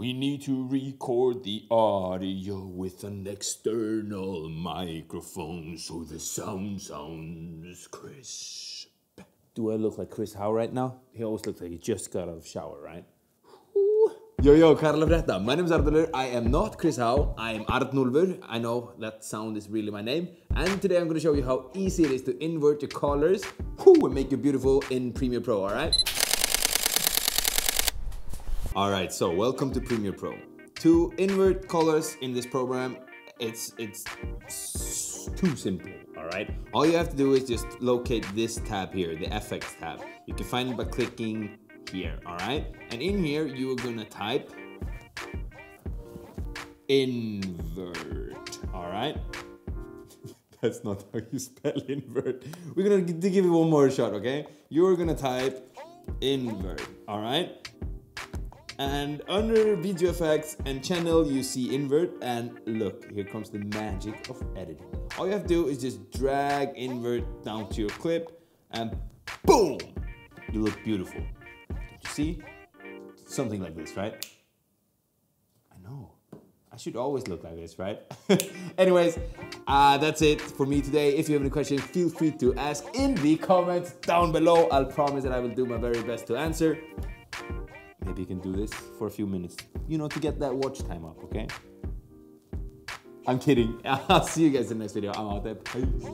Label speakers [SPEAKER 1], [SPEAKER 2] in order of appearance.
[SPEAKER 1] We need to record the audio with an external microphone so the sound sounds crisp.
[SPEAKER 2] Do I look like Chris Hau right now? He always looks like he just got out of shower, right?
[SPEAKER 1] Yo, yo, Karla Fretta. My name is Arnulfur. I am not Chris Hau. I am Arnulfur. I know that sound is really my name. And today I'm going to show you how easy it is to invert your colors and make you beautiful in Premiere Pro, alright? Alright, so welcome to Premiere Pro. To invert colors in this program, it's, it's too simple, alright? All you have to do is just locate this tab here, the FX tab. You can find it by clicking here, all right? And in here, you are gonna type invert, all right? That's not how you spell invert. We're gonna give it one more shot, okay? You're gonna type invert, all right? And under video effects and channel, you see invert and look, here comes the magic of editing. All you have to do is just drag invert down to your clip and boom, you look beautiful. Don't you see? Something like this, right? I know. I should always look like this, right? Anyways, uh, that's it for me today. If you have any questions, feel free to ask in the comments down below. I'll promise that I will do my very best to answer you can do this for a few minutes, you know, to get that watch time up, okay? I'm kidding. I'll see you guys in the next video. I'm out there. Peace.